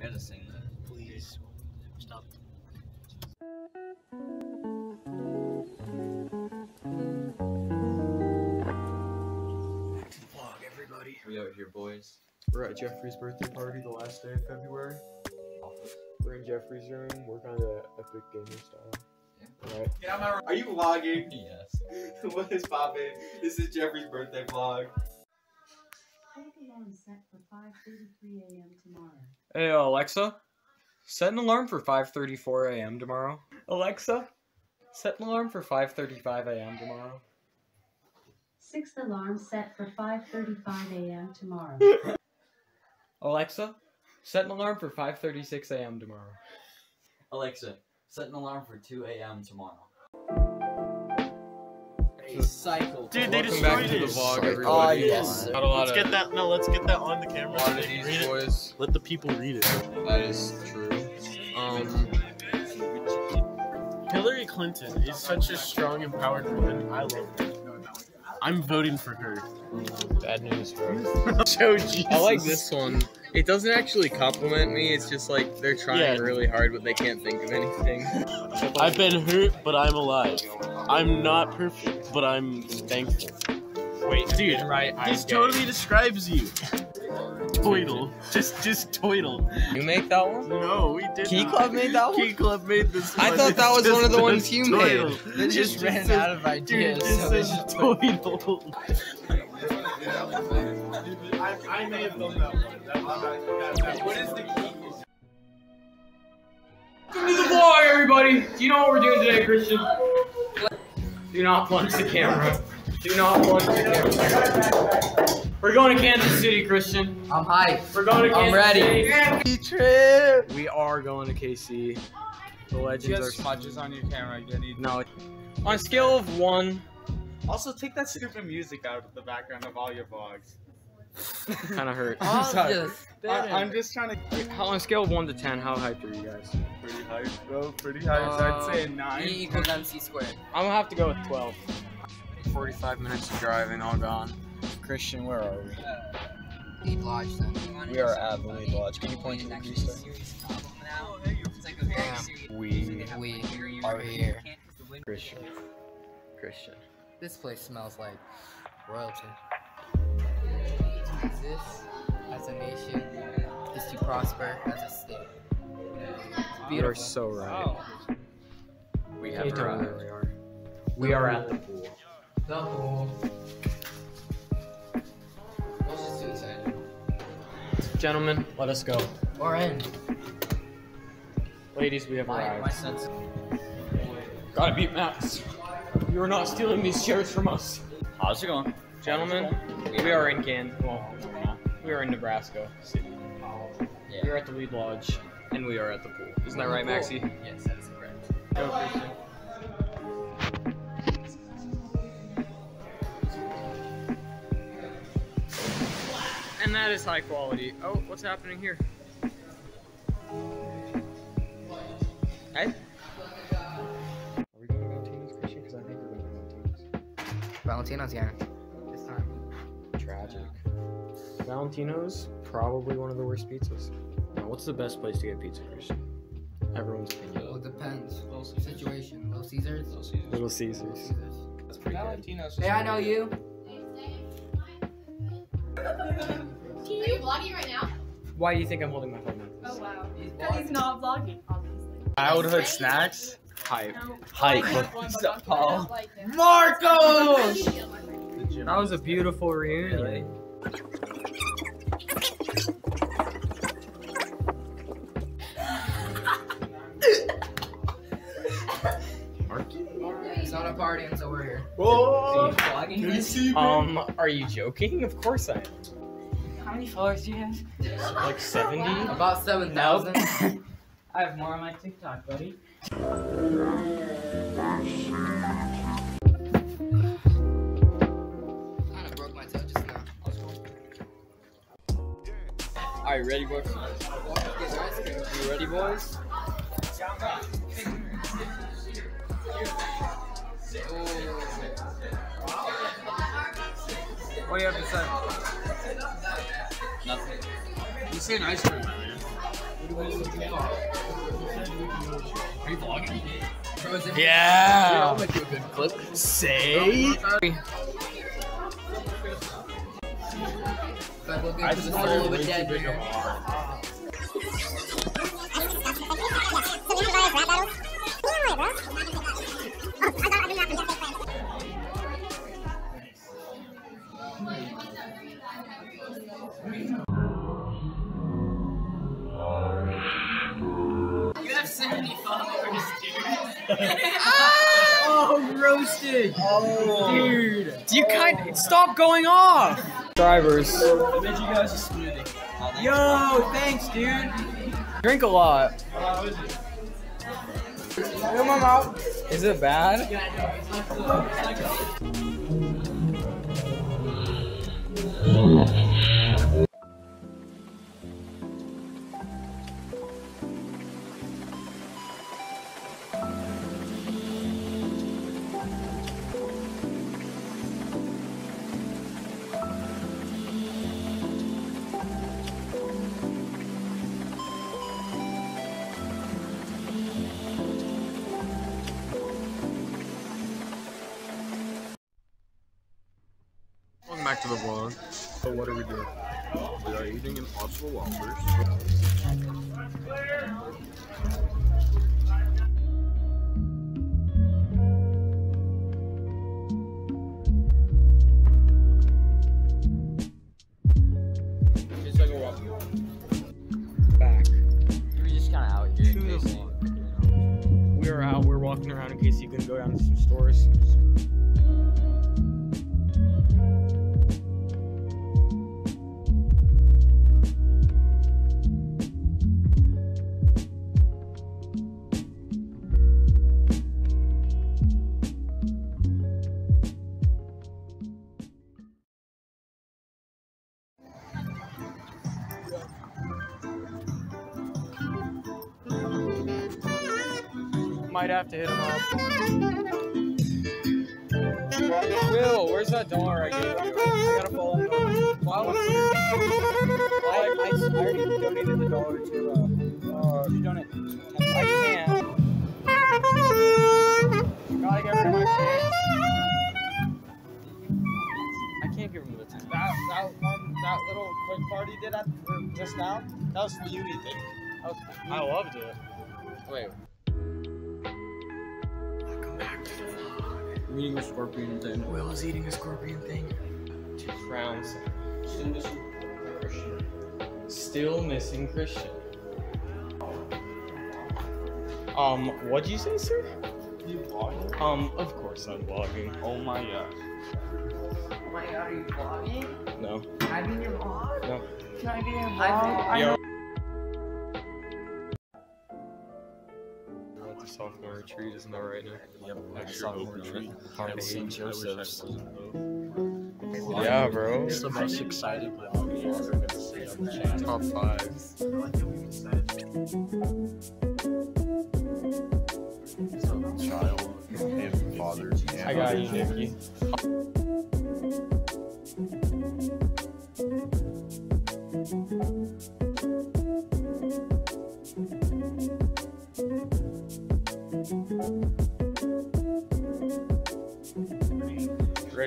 We had to sing that. Please stop. Vlog, everybody. We out here, boys. We're at Jeffrey's birthday party the last day of February. We're in Jeffrey's room. We're kind of epic gamer style. Alright. Get out my room. Are you vlogging? Yes. what is poppin'? This is Jeffrey's birthday vlog. Set alarm set for 5:33 a.m. tomorrow. Hey uh, Alexa, set an alarm for 5:34 a.m. tomorrow. Alexa, set an alarm for 5:35 a.m. tomorrow. Sixth alarm set for 5:35 a.m. tomorrow. Alexa, set an alarm for 5:36 a.m. tomorrow. Alexa, set an alarm for 2 a.m. tomorrow. A cycle. Dude, they Welcome back destroyed to the it. vlog, Oh, yes. Not a lot Let's of, get that. No, let's get that on the camera. a lot of Read these it. boys. Let the people read it. That is true. Um, Hillary Clinton is such a strong, empowered woman. I love her. I'm voting for her. bad news, bro. Joe Jesus. I like this one. It doesn't actually compliment me. It's just like they're trying Yeah. really hard, but they can't think of anything. I've been hurt, but I'm alive. I'm not perfect, but I'm thankful. Wait, dude, right. this totally describes you. Toidle. Just, just toidle. You make that one? No, we did Key not. Club made that one? Key Club made this one. I thought that was one of the ones says you made. toidle. They just It ran says- out of Dude, ideas. it just so they says just toidle. I, I may have done that one. What is the key? Welcome to the vlog, everybody. Do you know what we're doing today, Christian? Do not plunge the camera. Do not plunge the camera. We're going to Kansas City, Christian. I'm hyped. We're going to Kansas I'm ready. City. trip. We are going to KC. The legends are smudges on your camera. You need. no. On a scale of one, Also, take that stupid music out of the background of all your vlogs. Kind of hurt. I'm Sorry. just I, I'm just trying to. How on a scale of one to ten, how hyped are you guys? Pretty high, bro. Pretty high. Uh, I'd say nine. E equals MC squared. I'm gonna have to go with twelve. Forty-five minutes of driving, all gone. Christian, where are we? Lead lodge then. We are at the lead lodge. Can you point to the grease We We are here. Christian. Christian. This place smells like royalty. To exist as a nation is to prosper as a state. It's You are so right. Oh. We have you arrived. where we are? We are at the pool. The pool. Let's just do inside. Gentlemen, let us go. Or in. Ladies, we have My, arrived. my sense. Gotta beat Max. You are not stealing these chairs from us. How's it going? Gentlemen, we are in Kansas. Well, we are in Nebraska City. Yeah. We are at the lead lodge, and we are at the pool. Isn't that right, Maxie? Yes, that is correct. Go, Christian. And that is high quality. Oh, what's happening here? Hey? Are we going to Valentino's, Christian? Tragic. Valentino's, probably one of the worst pizzas. Now, what's the best place to get pizza, Christian? Everyone's opinion. Well, it depends. Situation. Little Caesars. Little Caesars. Little Caesars. That's pretty good. Hey, I know you. Are you vlogging right now? Why do you think I'm holding my phone now? Oh wow. Because he's not vlogging, obviously. Childhood snacks. Hype. No. Hype. I have one, but I Paul. don't like That was a beautiful reunion. It's not a party until we're here. Oh. vlogging Um, are you joking? Of course I am. How many followers do you have? Like 70? About 7,000. I have more on my TikTok, buddy. Alright, ready, boys? Get your ice cream. You ready, boys? What do you have to say? Nothing. You say an ice cream, man. Are you vlogging? Yeah. I'll make you a good clip. Say. I look I into the just soul of a way dead too big of a heart. You have 70 followers, dude. Oh, roasted. Oh, dude. Do you kind of, stop going off? Drivers. I made you guys a smoothie. Yo, thanks, dude. Drink a lot. Fill my mouth. Is it bad? Back to the vlog. So what are we doing? We are eating impossible whoppers. Just like a whopper. Back. You're just kind of out here. In the case. We are out. We're walking around in case you can go down to some stores. Might have to hit him up. Will, where's that dollar I gave you? I gotta follow him up. Wow. I, I, I already donated the dollar to, uh, uh, you donate. I can't. Gotta get rid of my change. I can't give him the ten. That that one that little quick party did at or just now. That was for you, Ethan. That was you. I loved it. Wait. I'm eating a scorpion thing. Will is eating a scorpion thing. Two crowns. Still missing Christian. Still missing Christian. Um, what'd you say, sir? You vlogging? Um, of course I'm vlogging. Oh my god. Oh my god, are you vlogging? No. Can I be in your vlog? No. Can I be in your vlog? Yo. Retreat is now right now. Yep, I sure hope not. At St. Joseph's. Yeah, bro. It's the most exciting vlog you're ever gonna see on the channel. Top five. Child and father. And I got you, Nikki. Ready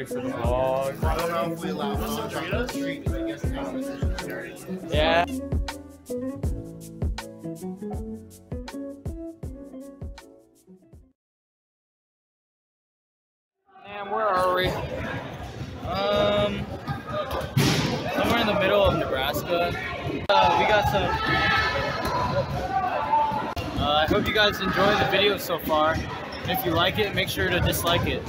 for the vlog? I don't know if we allow the street. I guess the competition dirty. Yeah. Man, where are we? Um, somewhere in the middle of Nebraska. Uh, we got some. Uh, I hope you guys enjoy the video so far. And if you like it, make sure to dislike it.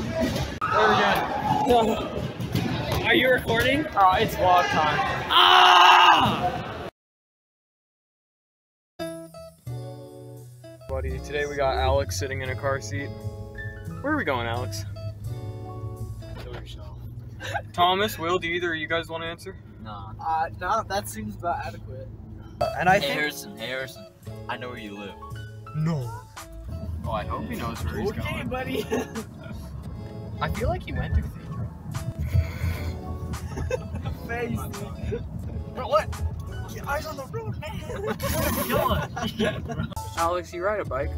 What are we doing? Are you recording? Oh, it's vlog time. Ah! Buddy, today we got Alex sitting in a car seat. Where are we going, Alex? Kill yourself. Thomas, Will, do either of you guys want to answer? Nah. Uh, no, that seems about adequate. And I Hey, Harrison, hey, Harrison. I know where you live. No. Oh, I hope he knows where he's going. Okay, buddy. I feel like he went to Cathedral. Face. Bro, what? Eyes on the road, man. Come on. Alex, you ride a bike?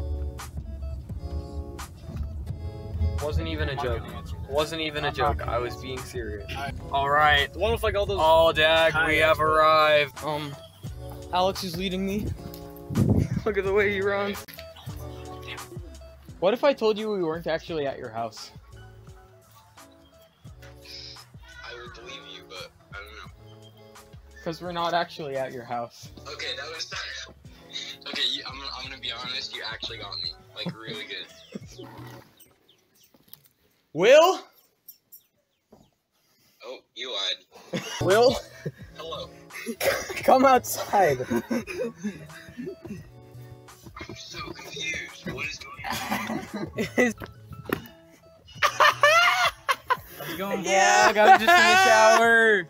Wasn't even a joke. Wasn't even a joke. I was being serious. All right. The one with like all those. Oh, dag, we have arrived. Um, Alex is leading me. Look at the way he runs. What if I told you we weren't actually at your house? I would believe you, but I don't know. Because we're not actually at your house. Okay, that was. Okay, you, I'm, gonna, I'm gonna be honest. You actually got me, like really good. Will? Oh, you lied. Will? Hello. Come outside. How's it going, yeah. vlog? I'm just in the shower.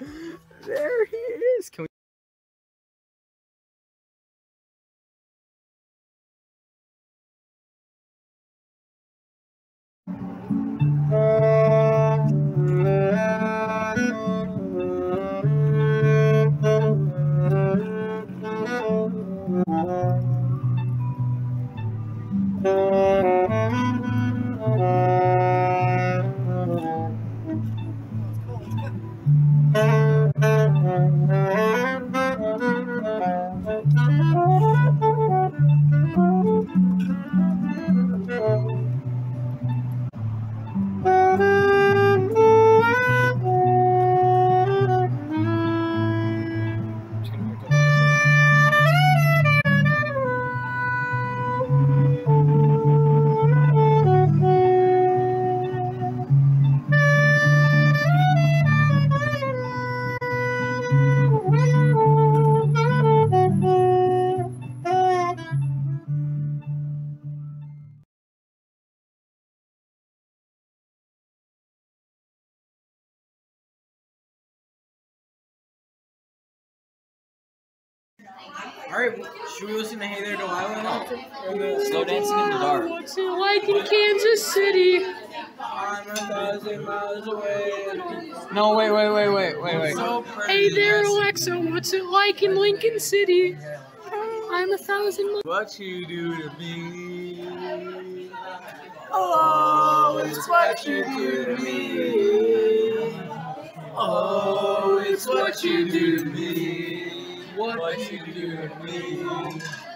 Alright, should we listen to Hey There Delilah now? Slow dancing in the dark. What's it like in Kansas City? I'm a thousand miles away. No, wait, wait, wait, wait, wait, wait. Hey there, Alexa, what's it like in Lincoln City? I'm a thousand miles. What you do to me? Oh, it's what you do to me. Oh, it's what you do to me. What you do to me.